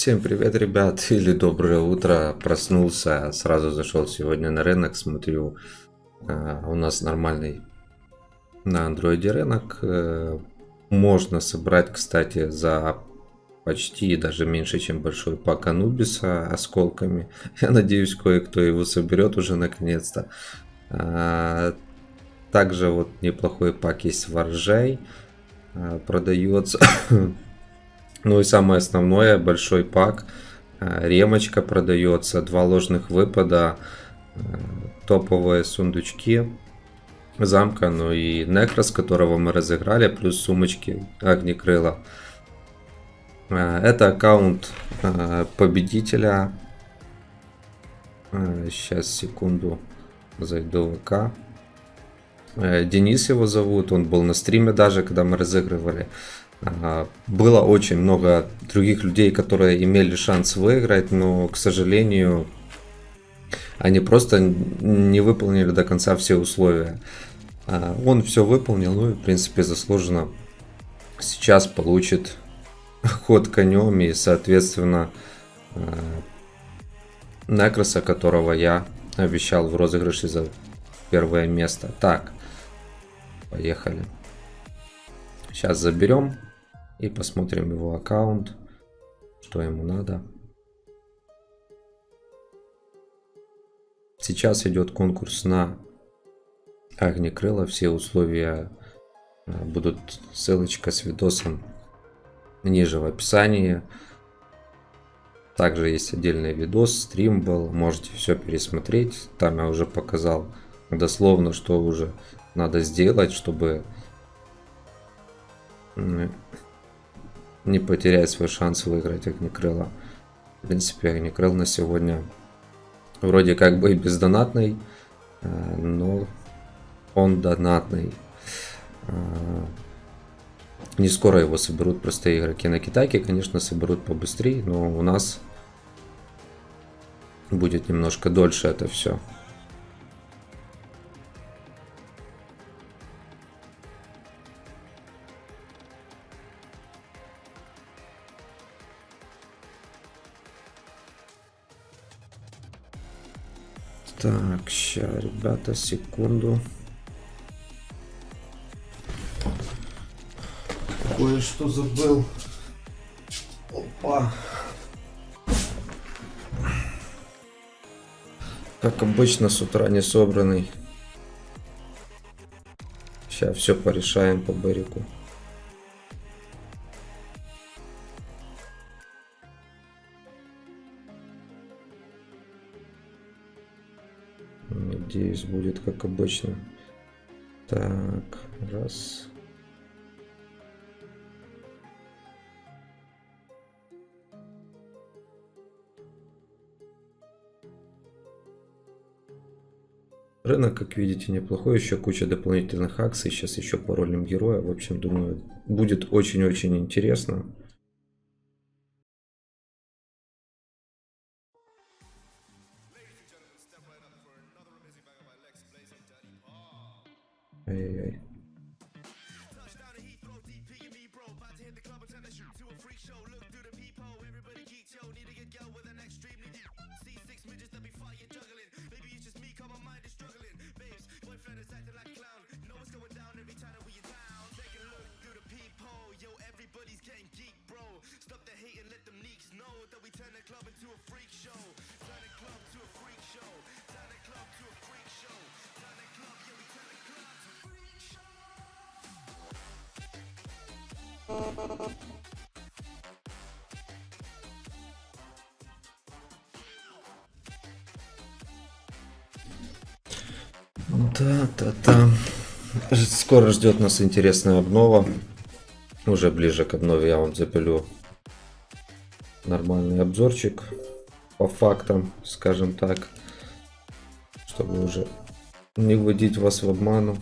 Всем привет, ребят, или доброе утро. Проснулся, сразу зашел сегодня на рынок, смотрю, э, у нас нормальный на андроиде рынок. Э, можно собрать, кстати, за почти даже меньше, чем большой пак Анубиса осколками. Я надеюсь, кое-кто его соберет уже наконец-то. Э, также вот неплохой пак есть Варжай. Продается Ну и самое основное, большой пак. Э, ремочка продается, два ложных выпада, э, топовые сундучки замка, ну и Некрос, которого мы разыграли, плюс сумочки Огнекрыла. Э, это аккаунт победителя. Сейчас, секунду, зайду в ВК. Денис его зовут, он был на стриме даже, когда мы разыгрывали. Было очень много других людей, которые имели шанс выиграть, но, к сожалению, они просто не выполнили до конца все условия. А, он все выполнил, ну и, в принципе, заслуженно сейчас получит ход конем и, соответственно, а, Некроса, которого я обещал в розыгрыше за первое место. Так, поехали. Сейчас заберем. И посмотрим его аккаунт, что ему надо. Сейчас идет конкурс на Огнекрыла. Все условия э, будут ссылочка с видосом ниже в описании. Также есть отдельный видос, стрим был, можете все пересмотреть. Там я уже показал дословно, что уже надо сделать, чтобы не потерять свой шанс выиграть Огнекрыла. В принципе, Огнекрыл на сегодня вроде как бы и бездонатный, э, но он донатный. Э, не скоро его соберут простые игроки. На Китайке, конечно, соберут побыстрее, но у нас будет немножко дольше это все. Так, сейчас, ребята, секунду. Кое-что забыл. Опа. Как обычно, с утра не собранный. Сейчас все порешаем по барику. Надеюсь, будет как обычно. Так, раз. Рынок, как видите, неплохой. Еще куча дополнительных акций. Сейчас еще паролем героя. В общем, думаю, будет очень-очень интересно. Hey, ay. Да, да, да. Скоро ждет нас интересная обнова. Уже ближе к обнове я вам запилю нормальный обзорчик по фактам, скажем так, чтобы уже не вводить вас в обману.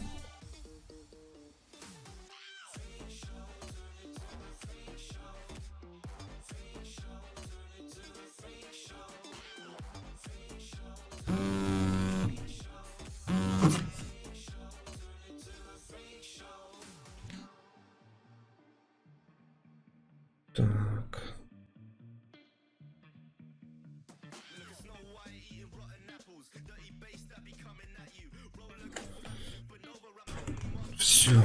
Так. Все.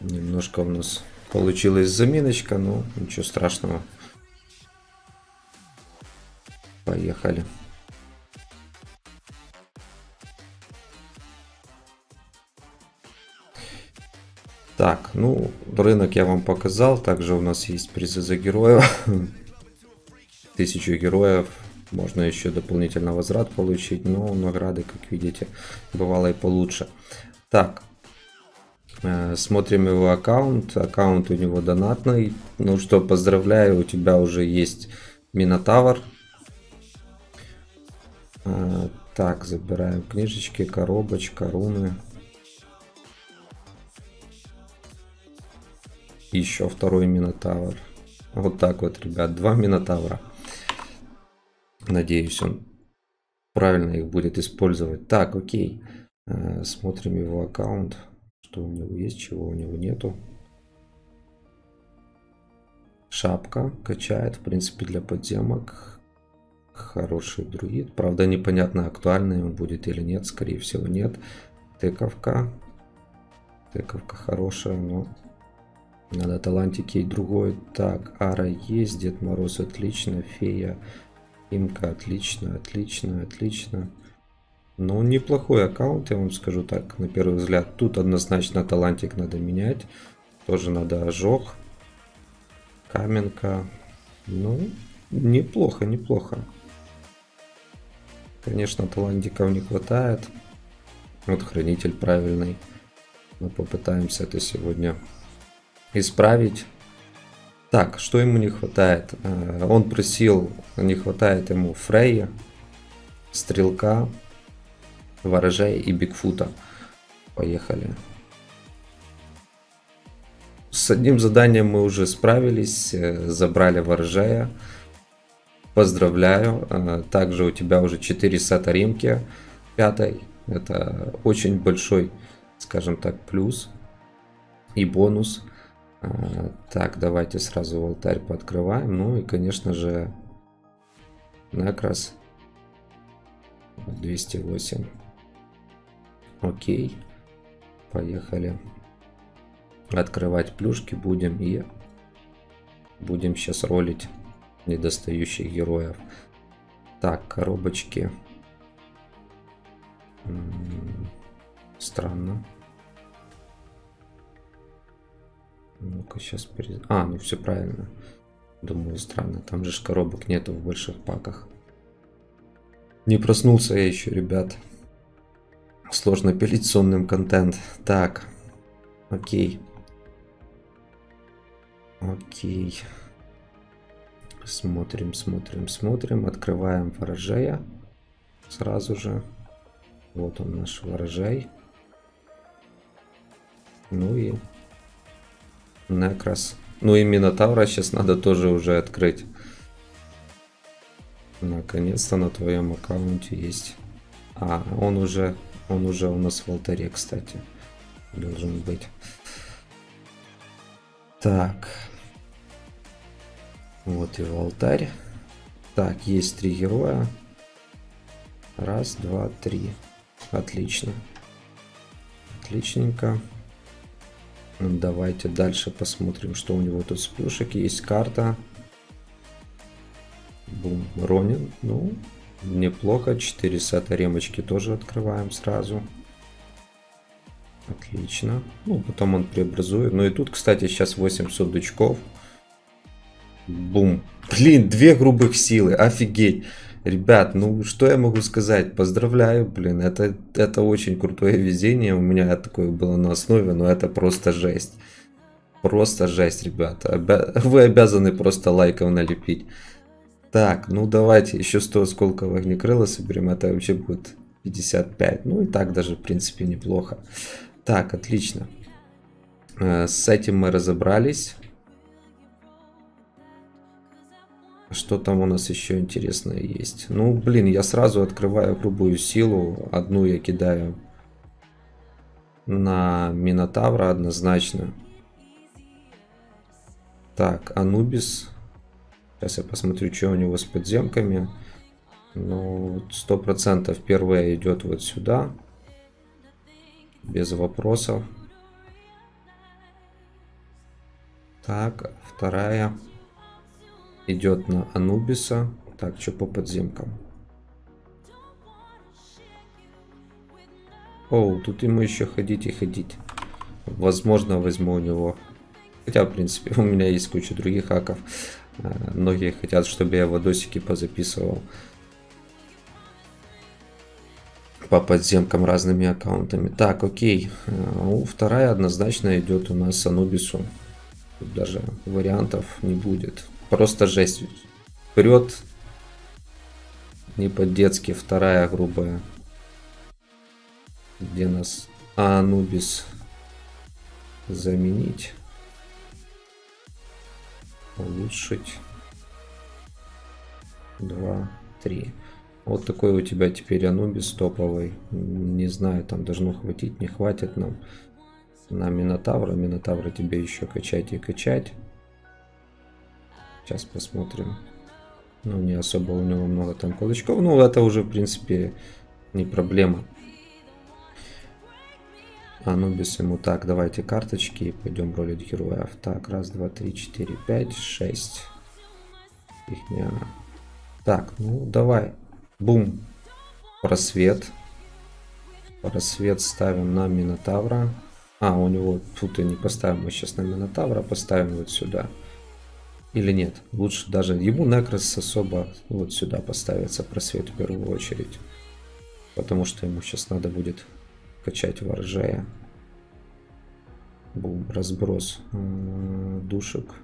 Немножко у нас получилась заминочка, но ничего страшного. Поехали. Так, ну, рынок я вам показал. Также у нас есть призы за героев. Тысячу героев. Можно еще дополнительно возврат получить. Но награды, как видите, бывало и получше. Так, смотрим его аккаунт. Аккаунт у него донатный. Ну что, поздравляю, у тебя уже есть Минотавр. Э, так, забираем книжечки, коробочка, руны. еще второй Минотавр. Вот так вот, ребят, два Минотавра. Надеюсь, он правильно их будет использовать. Так, окей. Э, смотрим его аккаунт. Что у него есть, чего у него нету. Шапка качает, в принципе, для подземок. Хороший друид. Правда, непонятно, актуальный он будет или нет. Скорее всего, нет. Тыковка. Тыковка хорошая, но надо талантики и другой. Так, Ара есть, Дед Мороз отлично, Фея, Имка отлично, отлично, отлично. Ну, неплохой аккаунт, я вам скажу так, на первый взгляд. Тут однозначно талантик надо менять. Тоже надо ожог. Каменка. Ну, неплохо, неплохо. Конечно, талантиков не хватает. Вот хранитель правильный. Мы попытаемся это сегодня исправить. Так, что ему не хватает? Э, он просил, не хватает ему Фрейя, Стрелка, Ворожей и Бигфута. Поехали. С одним заданием мы уже справились, э, забрали Ворожея. Поздравляю. Э, также у тебя уже 4 сета римки пятой. Это очень большой, скажем так, плюс и бонус. А, так, давайте сразу алтарь пооткрываем. Ну и, конечно же, накрас 208. Окей. Поехали. Открывать плюшки будем и будем сейчас ролить недостающих героев. Так, коробочки. Странно. Ну-ка, сейчас перед... А, ну все правильно. Думаю, странно. Там же коробок нету в больших паках. Не проснулся я еще, ребят. Сложно пилить сонным контент. Так. Окей. Окей. Смотрим, смотрим, смотрим. Открываем ворожея. Сразу же. Вот он наш ворожей. Ну и Некрас. Ну и Минотавра сейчас надо тоже уже открыть. Наконец-то на твоем аккаунте есть. А, он уже, он уже у нас в алтаре, кстати. Должен быть. Так. Вот его алтарь. Так, есть три героя. Раз, два, три. Отлично. Отличненько. Давайте дальше посмотрим, что у него тут с плюшек. Есть карта. Бум, Ронин. Ну, неплохо. 4 сета ремочки тоже открываем сразу. Отлично. Ну, потом он преобразует. Ну и тут, кстати, сейчас 8 сундучков. Бум. Блин, две грубых силы. Офигеть. Ребят, ну что я могу сказать? Поздравляю, блин, это, это очень крутое везение. У меня такое было на основе, но это просто жесть. Просто жесть, ребята. Вы обязаны просто лайков налепить. Так, ну давайте еще 100 осколков огнекрыла соберем. Это вообще будет 55. Ну и так даже, в принципе, неплохо. Так, отлично. Э, с этим мы разобрались. Что там у нас еще интересное есть? Ну, блин, я сразу открываю грубую силу. Одну я кидаю на Минотавра однозначно. Так, Анубис. Сейчас я посмотрю, что у него с подземками. Ну, сто процентов первая идет вот сюда. Без вопросов. Так, вторая идет на Анубиса. Так, что по подземкам? Оу, тут ему еще ходить и ходить. Возможно, возьму у него. Хотя, в принципе, у меня есть куча других хаков. Многие хотят, чтобы я водосики позаписывал. По подземкам разными аккаунтами. Так, окей. Ну, вторая однозначно идет у нас Анубису. Тут даже вариантов не будет. Просто жесть. Вперед. Не по-детски. Вторая грубая. Где нас Анубис заменить? Улучшить. Два, три. Вот такой у тебя теперь Анубис топовый. Не знаю, там должно хватить, не хватит нам на Минотавра. Минотавра тебе еще качать и качать. Сейчас посмотрим. Ну, не особо у него много там кулачков. Ну, это уже, в принципе, не проблема. Анубис ему так, давайте карточки пойдем ролить героев. Так, раз, два, три, четыре, пять, шесть. Ихня. Так, ну давай. Бум. Просвет. Просвет ставим на Минотавра. А, у него тут и не поставим мы сейчас на Минотавра, поставим вот сюда. Или нет, лучше даже ему Некрос особо вот сюда поставится просвет в первую очередь. Потому что ему сейчас надо будет качать воржея. Бум, разброс э, душек.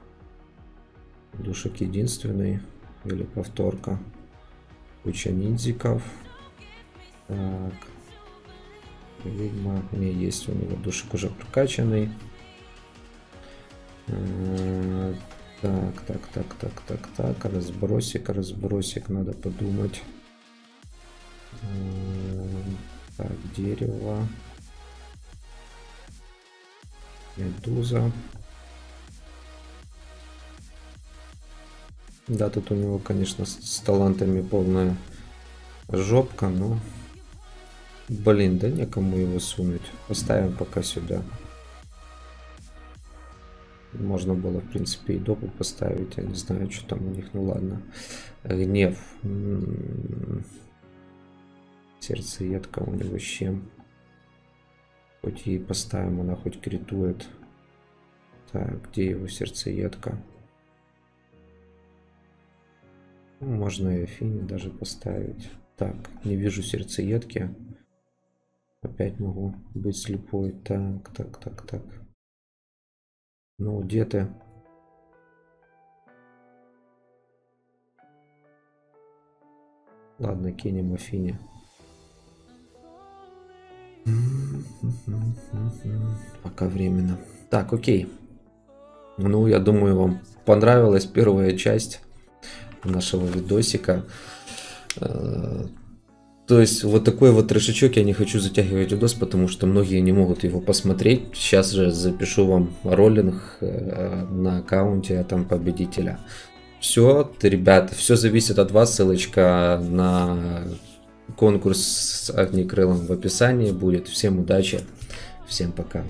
Душек единственный. Или повторка. Куча ниндзиков. Так. Видимо, меня есть у него душек уже прокачанный. Э, так, так, так, так, так, так. Разбросик, разбросик, надо подумать. Так, дерево. Медуза. Да, тут у него, конечно, с, с талантами полная жопка, но... Блин, да некому его сунуть. Поставим пока сюда. Можно было, в принципе, и допу поставить. Я не знаю, что там у них. Ну ладно. Гнев. Сердцеедка у него с чем. Хоть и поставим, она хоть критует. Так, где его сердцеедка? Ну, можно и Афине даже поставить. Так, не вижу сердцеедки. Опять могу быть слепой. Так, так, так, так. Ну, где ты? Ладно, кинем Афине. Пока временно. Так, окей. Ну, я думаю, вам понравилась первая часть нашего видосика. Э, то есть вот такой вот трешечок я не хочу затягивать видос, потому что многие не могут его посмотреть. Сейчас же запишу вам роллинг э, на аккаунте там победителя. Все, ребята, все зависит от вас. Ссылочка на конкурс с огнекрылом в описании будет. Всем удачи, всем пока.